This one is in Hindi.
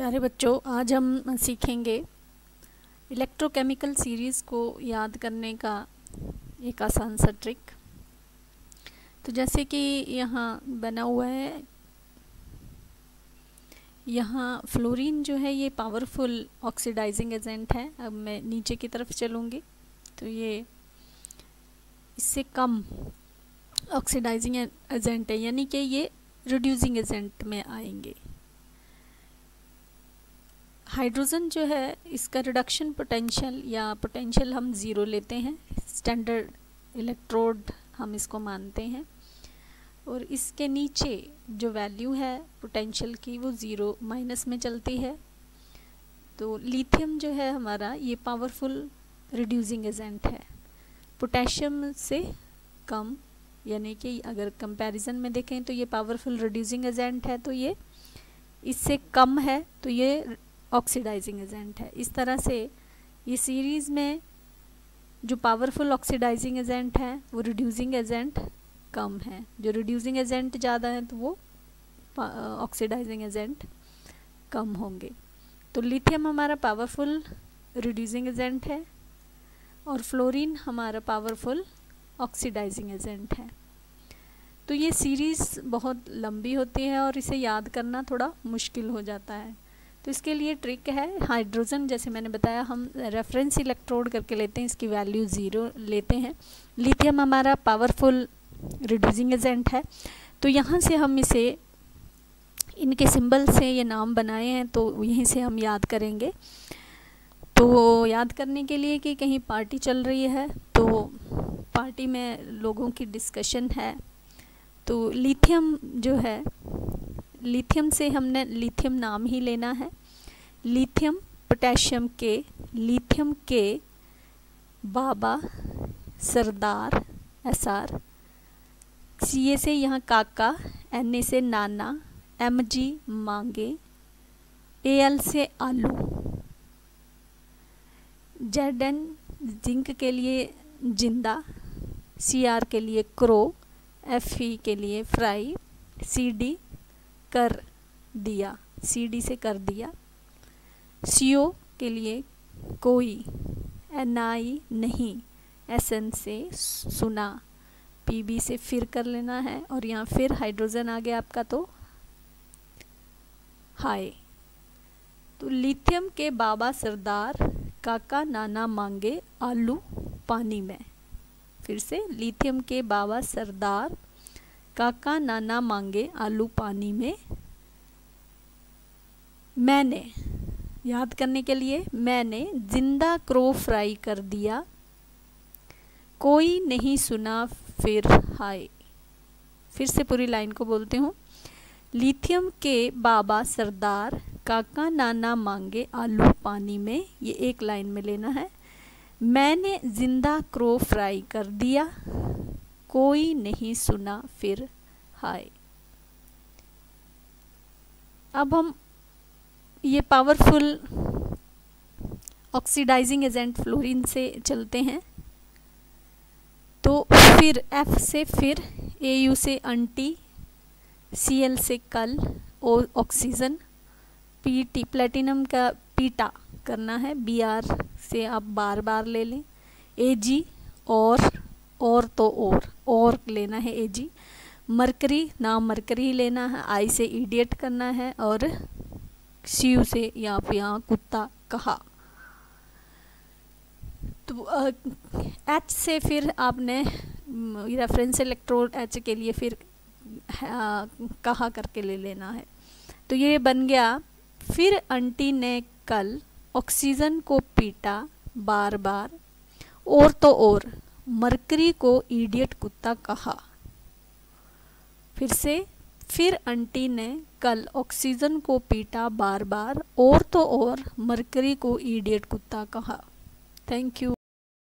प्यारे बच्चों, आज हम सीखेंगे इलेक्ट्रोकेमिकल सीरीज़ को याद करने का एक आसान सा ट्रिक तो जैसे कि यहाँ बना हुआ है, यहाँ फ्लोरीन जो है ये पावरफुल ऑक्सीडाइजिंग एजेंट है। अब मैं नीचे की तरफ़ चलूँगी तो ये इससे कम ऑक्सीडाइजिंग एजेंट है, यानी कि ये रिड्यूसिंग एजेंट में आएँगे। हाइड्रोजन जो है, इसका रिडक्शन पोटेंशियल या पोटेंशियल हम ज़ीरो लेते हैं। स्टैंडर्ड इलेक्ट्रोड हम इसको मानते हैं। और इसके नीचे जो वैल्यू है पोटेंशियल की, वो ज़ीरो माइनस में चलती है। तो लिथियम जो है हमारा, ये पावरफुल रिड्यूसिंग एजेंट है। पोटेशियम से कम, यानी कि अगर कंपैरिजन में देखें तो ये पावरफुल रिड्यूसिंग एजेंट है तो ये, इससे कम है तो ये ऑक्सीडाइजिंग एजेंट है। इस तरह से ये सीरीज़ में जो पावरफुल ऑक्सीडाइजिंग एजेंट है, वो रिड्यूसिंग एजेंट कम है। जो रिड्यूसिंग एजेंट ज़्यादा है तो वो ऑक्सीडाइजिंग एजेंट कम होंगे। तो लिथियम हमारा पावरफुल रिड्यूसिंग एजेंट है और फ्लोरीन हमारा पावरफुल ऑक्सीडाइजिंग एजेंट है। तो ये सीरीज़ बहुत लंबी होती है और इसे याद करना थोड़ा मुश्किल हो जाता है। तो इसके लिए ट्रिक है। हाइड्रोजन जैसे मैंने बताया, हम रेफरेंस इलेक्ट्रोड करके लेते हैं, इसकी वैल्यू ज़ीरो लेते हैं। लिथियम हमारा पावरफुल रिड्यूसिंग एजेंट है। तो यहाँ से हम इसे, इनके सिंबल से ये नाम बनाए हैं तो यहीं से हम याद करेंगे। तो याद करने के लिए कि कहीं पार्टी चल रही है तो पार्टी में लोगों की डिस्कशन है। तो लिथियम जो है लिथियम से हमने लिथियम नाम ही लेना है। लिथियम, पोटेशियम के लिथियम के बाबा, सरदार एस आर सी ए से यहाँ काका, एन ए से नाना, एम जी मांगे ए एल से आलू। जेड एन जिंक के लिए ज़िंदा सी आर के लिए क्रो, एफ़ ई के लिए फ्राई, सी डी कर दिया सी डी से कर दिया। सी ओ के लिए कोई एन आई नहीं एस एन से सुना। पी बी से फिर कर लेना है और यहाँ फिर हाइड्रोजन आ गया आपका तो हाय तो लिथियम के बाबा सरदार काका नाना मांगे आलू पानी में। फिर से लिथियम के बाबा सरदार काका नाना मांगे आलू पानी में। मैंने, याद करने के लिए, मैंने ज़िंदा क्रो फ्राई कर दिया। कोई नहीं सुना फिर हाय। फिर से पूरी लाइन को बोलते हूँ। लिथियम के बाबा सरदार काका नाना मांगे आलू पानी में। ये एक लाइन में लेना है। मैंने ज़िंदा क्रो फ्राई कर दिया। कोई नहीं सुना फिर, हाय। अब हम ये पावरफुल ऑक्सीडाइजिंग एजेंट फ्लोरीन से चलते हैं। तो फिर एफ़ से फिर ए यू से अंटी सी एल से कल O oxygen P T platinum का पीटा करना है बी आर से आप बार बार ले लें ए जी और और तो और और लेना है ए जी मरकरी नाम मरकरी ही लेना है आई से इडियट करना है और शिव से या फिर यहाँ कुत्ता कहा। तो एच से फिर आपने रेफरेंस इलेक्ट्रोड एच के लिए फिर आ, कहा करके ले लेना है। तो ये बन गया। फिर अंटी ने कल ऑक्सीजन को पीटा बार बार और तो और। मरकरी को ईडियट कुत्ता कहा। फिर से, फिर अंटी ने कल ऑक्सीजन को पीटा बार बार और तो और मरकरी को ईडियट कुत्ता कहा। Thank you